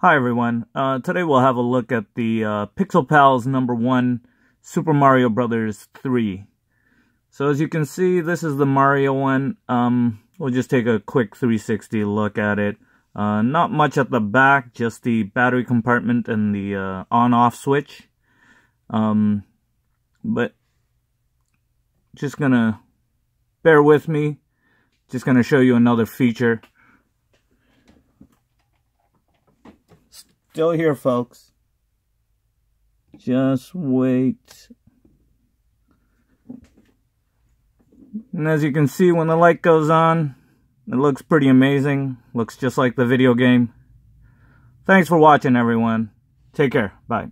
Hi everyone. Uh, today we'll have a look at the uh, Pixel Pals number one Super Mario Brothers 3. So as you can see, this is the Mario one. Um, we'll just take a quick 360 look at it. Uh, not much at the back, just the battery compartment and the uh, on-off switch. Um, but just gonna bear with me. Just gonna show you another feature. Still here, folks. Just wait. And as you can see, when the light goes on, it looks pretty amazing. Looks just like the video game. Thanks for watching, everyone. Take care. Bye.